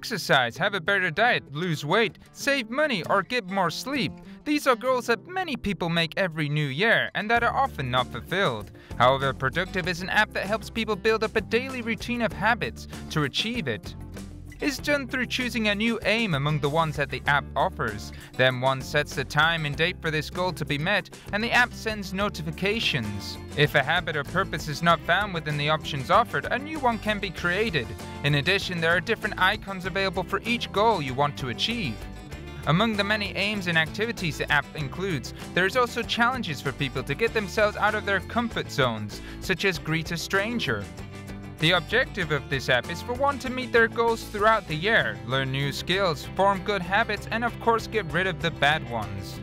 Exercise, have a better diet, lose weight, save money, or get more sleep. These are goals that many people make every new year and that are often not fulfilled. However, Productive is an app that helps people build up a daily routine of habits to achieve it is done through choosing a new aim among the ones that the app offers. Then one sets the time and date for this goal to be met, and the app sends notifications. If a habit or purpose is not found within the options offered, a new one can be created. In addition, there are different icons available for each goal you want to achieve. Among the many aims and activities the app includes, there is also challenges for people to get themselves out of their comfort zones, such as greet a stranger. The objective of this app is for one to meet their goals throughout the year, learn new skills, form good habits, and of course get rid of the bad ones.